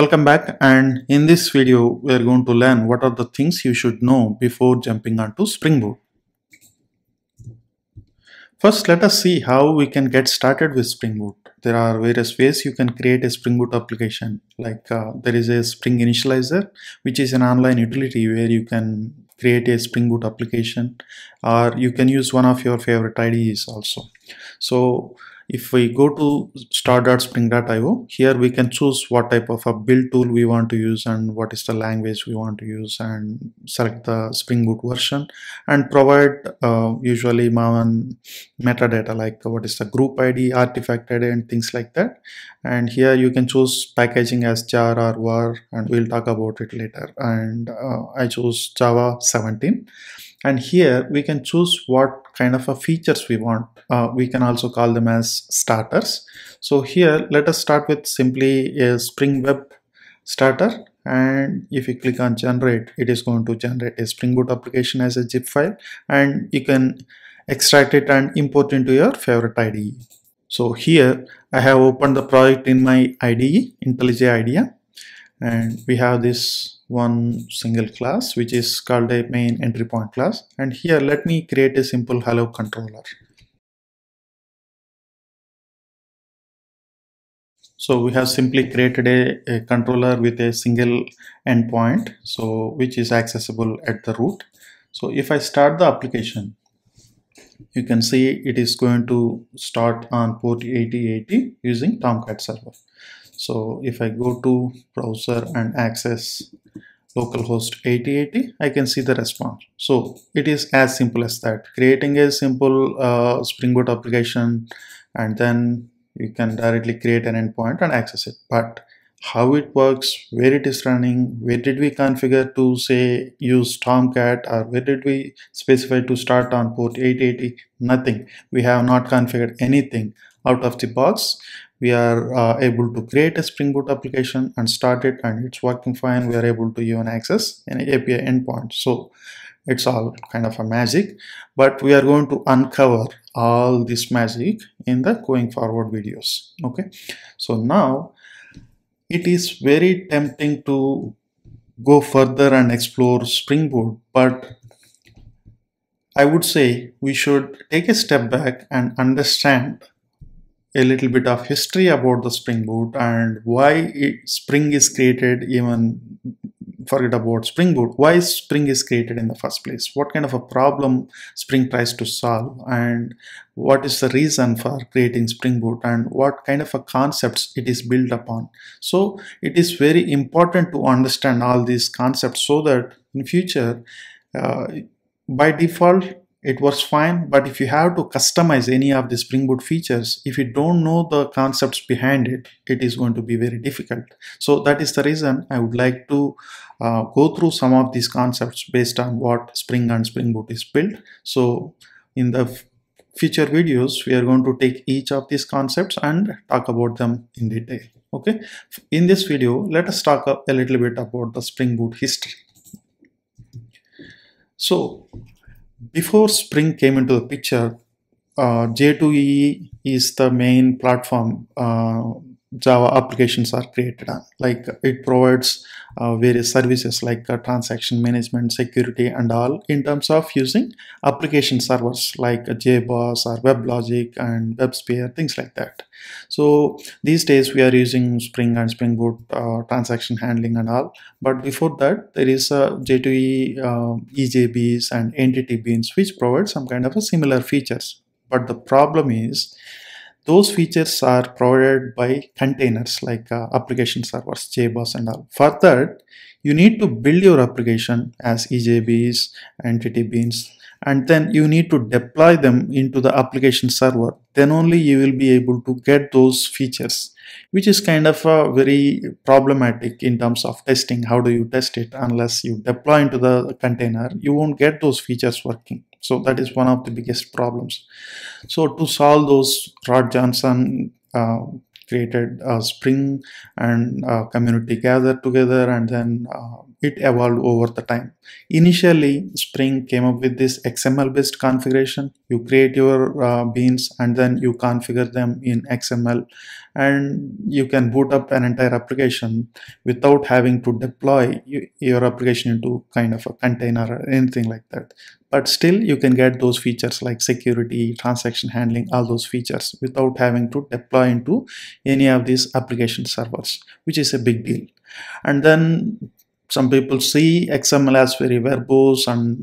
Welcome back and in this video we are going to learn what are the things you should know before jumping onto Spring Boot. First let us see how we can get started with Spring Boot. There are various ways you can create a Spring Boot application like uh, there is a Spring Initializr which is an online utility where you can create a Spring Boot application or you can use one of your favorite IDEs also. So if we go to start.spring.io here we can choose what type of a build tool we want to use and what is the language we want to use and select the spring boot version and provide uh, usually Maven metadata like what is the group id artifact id and things like that. And here you can choose packaging as jar or war and we'll talk about it later. And uh, i chose java 17 and here we can choose what kind of a features we want uh, we can also call them as starters. So here let us start with simply a spring web starter. And if you click on generate it is going to generate a spring boot application as a zip file. And you can extract it and import into your favorite IDE so here I have opened the project in my IDE IntelliJ IDEA and we have this one single class which is called a main entry point class. And here let me create a simple hello controller. So we have simply created a, a controller with a single endpoint so which is accessible at the root. So if I start the application you can see it is going to start on port 8080 using Tomcat server so if I go to browser and access localhost 8080, I can see the response. So it is as simple as that. Creating a simple uh, Spring Boot application and then you can directly create an endpoint and access it. But how it works, where it is running, where did we configure to say use Tomcat or where did we specify to start on port 880, nothing. We have not configured anything out of the box we are uh, able to create a Spring Boot application and start it and it's working fine. We are able to even access an API endpoint. So it's all kind of a magic, but we are going to uncover all this magic in the going forward videos. Okay. So now it is very tempting to go further and explore Spring Boot, but I would say we should take a step back and understand a little bit of history about the Spring Boot and why it, Spring is created even forget about Spring Boot why Spring is created in the first place? What kind of a problem Spring tries to solve? And what is the reason for creating Spring Boot? And what kind of a concepts it is built upon? So it is very important to understand all these concepts so that in future uh, by default it works fine but if you have to customize any of the spring boot features if you don't know the concepts behind it it is going to be very difficult. So that is the reason i would like to uh, go through some of these concepts based on what spring and spring boot is built. So in the future videos we are going to take each of these concepts and talk about them in detail. Okay? In this video let us talk a little bit about the spring boot history. So before Spring came into the picture, uh, J2EE is the main platform uh, Java applications are created on. Like it provides uh, various services like uh, transaction management, security, and all in terms of using application servers like JBoss or WebLogic and WebSphere, things like that. So these days we are using Spring and Spring Boot uh, transaction handling and all. But before that, there is a J2E uh, EJBs and entity beans which provide some kind of a similar features. But the problem is those features are provided by containers like uh, application servers, JBoss and all. For that, you need to build your application as EJBs, entity beans, and then you need to deploy them into the application server. Then only you will be able to get those features, which is kind of a very problematic in terms of testing. How do you test it unless you deploy into the container? You won't get those features working. So that is one of the biggest problems. So to solve those Rod Johnson uh, created a Spring and community gathered together and then uh, it evolved over the time. Initially, Spring came up with this XML based configuration. You create your uh, beans and then you configure them in XML and you can boot up an entire application without having to deploy your application into kind of a container or anything like that but still you can get those features like security transaction handling all those features without having to deploy into any of these application servers which is a big deal. And then some people see XML as very verbose and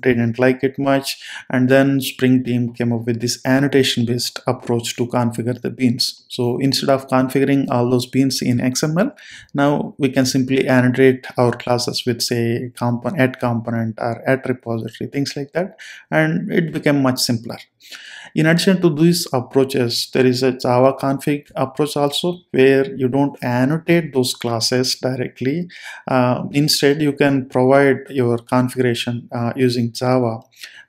didn't like it much. And then Spring team came up with this annotation based approach to configure the beans. So instead of configuring all those beans in XML, now we can simply annotate our classes with say component, add component or add repository, things like that. And it became much simpler. In addition to these approaches, there is a Java config approach also where you don't annotate those classes directly. Uh, instead, you can provide your configuration uh, using Java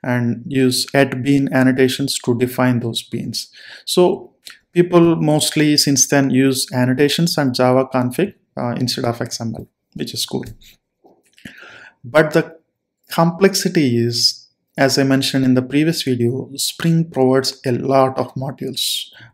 and use add bean annotations to define those beans. So people mostly since then use annotations and Java config uh, instead of XML, which is cool. But the complexity is as I mentioned in the previous video, Spring provides a lot of modules.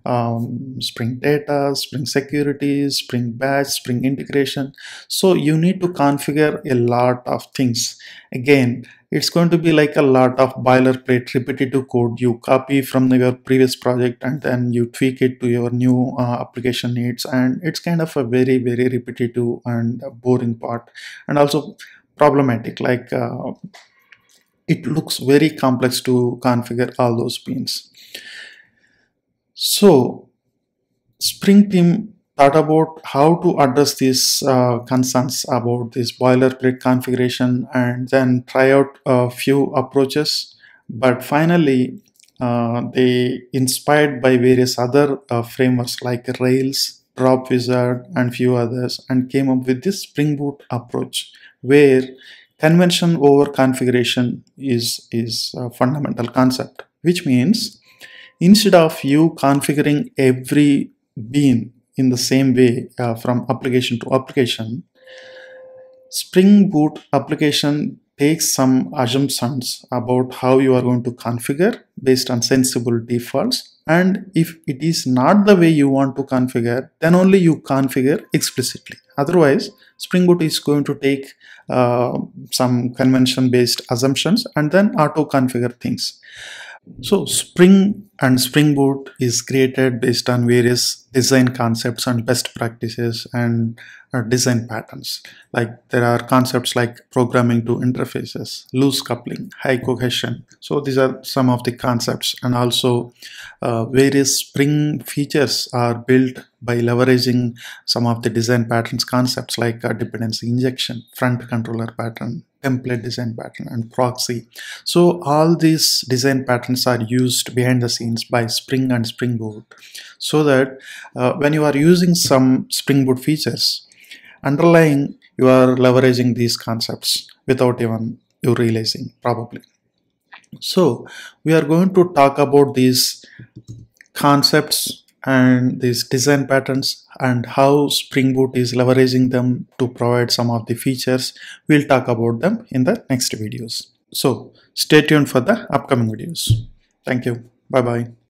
Um, Spring Data, Spring Security, Spring Batch, Spring Integration. So you need to configure a lot of things. Again, it's going to be like a lot of boilerplate repetitive code you copy from your previous project and then you tweak it to your new uh, application needs and it's kind of a very very repetitive and boring part and also problematic like uh, it looks very complex to configure all those beans. So Spring team thought about how to address these uh, concerns about this boilerplate configuration and then try out a few approaches. But finally, uh, they inspired by various other uh, frameworks like Rails, Dropwizard, and few others, and came up with this Spring Boot approach, where convention over configuration is, is a fundamental concept, which means instead of you configuring every bean in the same way uh, from application to application, Spring Boot application takes some assumptions about how you are going to configure based on sensible defaults and if it is not the way you want to configure then only you configure explicitly otherwise Spring Boot is going to take uh, some convention based assumptions and then auto configure things. So Spring and Spring Boot is created based on various design concepts and best practices and uh, design patterns. Like there are concepts like programming to interfaces, loose coupling, high cohesion. So these are some of the concepts and also uh, various Spring features are built by leveraging some of the design patterns concepts like uh, dependency injection, front controller pattern, template design pattern and proxy. So all these design patterns are used behind the scenes by Spring and Spring Boot so that uh, when you are using some Spring Boot features, underlying you are leveraging these concepts without even you realizing probably. So we are going to talk about these concepts and these design patterns and how Spring Boot is leveraging them to provide some of the features. We'll talk about them in the next videos. So stay tuned for the upcoming videos. Thank you. Bye bye.